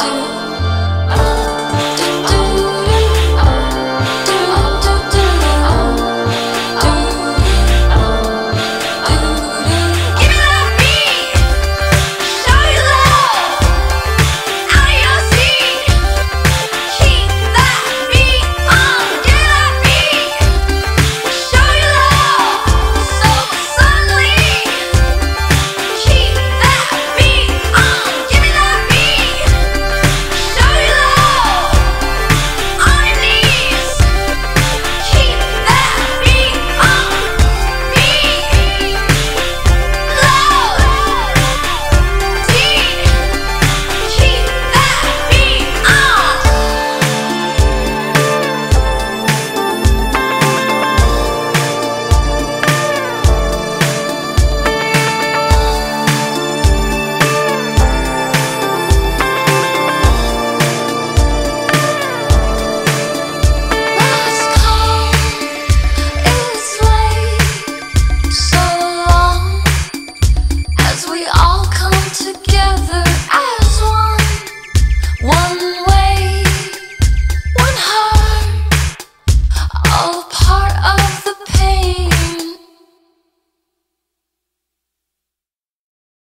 Oh. As we all come together.